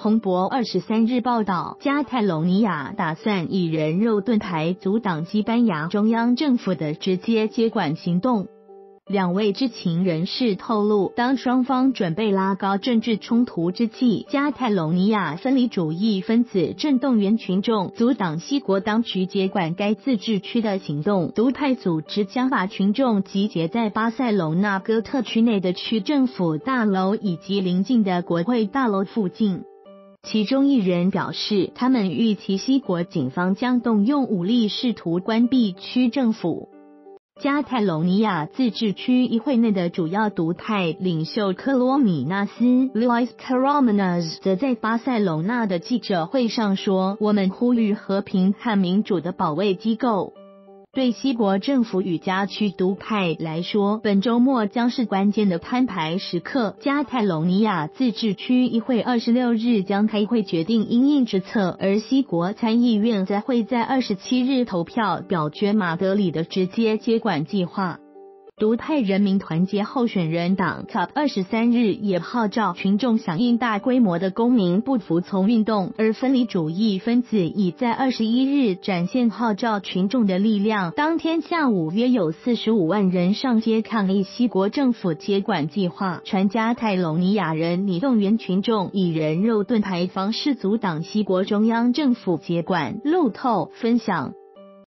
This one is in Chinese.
彭博二十三日报道，加泰隆尼亚打算以人肉盾牌阻挡西班牙中央政府的直接接管行动。两位知情人士透露，当双方准备拉高政治冲突之际，加泰隆尼亚分离主义分子正动员群众阻挡西国当局接管该自治区的行动。独派组织将把群众集结在巴塞隆纳哥特区内的区政府大楼以及邻近的国会大楼附近。其中一人表示，他们预期西国警方将动用武力试图关闭区政府。加泰隆尼亚自治区议会内的主要独派领袖克罗米纳斯 （Luis Corominas） 则在巴塞隆纳的记者会上说：“我们呼吁和平和民主的保卫机构。”对西国政府与加区独派来说，本周末将是关键的摊牌时刻。加泰隆尼亚自治区议会二十六日将开会决定因应之策，而西国参议院则会在二十七日投票表决马德里的直接接管计划。独派人民团结候选人党 CUP 二十三日也号召群众响应大规模的公民不服从运动，而分离主义分子已在二十一日展现号召群众的力量。当天下午，约有四十五万人上街抗议西国政府接管计划。传加泰隆尼亚人拟动员群众以人肉盾牌方式阻挡西国中央政府接管。路透分享。